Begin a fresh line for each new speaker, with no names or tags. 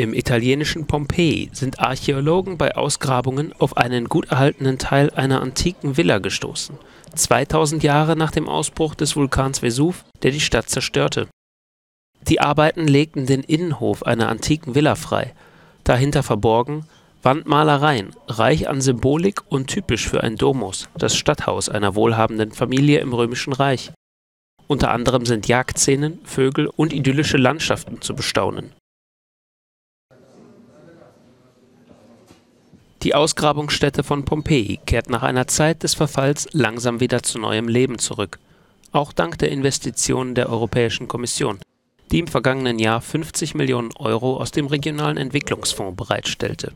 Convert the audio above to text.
Im italienischen Pompeji sind Archäologen bei Ausgrabungen auf einen gut erhaltenen Teil einer antiken Villa gestoßen, 2000 Jahre nach dem Ausbruch des Vulkans Vesuv, der die Stadt zerstörte. Die Arbeiten legten den Innenhof einer antiken Villa frei, dahinter verborgen Wandmalereien, reich an Symbolik und typisch für ein Domus, das Stadthaus einer wohlhabenden Familie im Römischen Reich. Unter anderem sind Jagdszenen, Vögel und idyllische Landschaften zu bestaunen. Die Ausgrabungsstätte von Pompeji kehrt nach einer Zeit des Verfalls langsam wieder zu neuem Leben zurück, auch dank der Investitionen der Europäischen Kommission, die im vergangenen Jahr 50 Millionen Euro aus dem Regionalen Entwicklungsfonds bereitstellte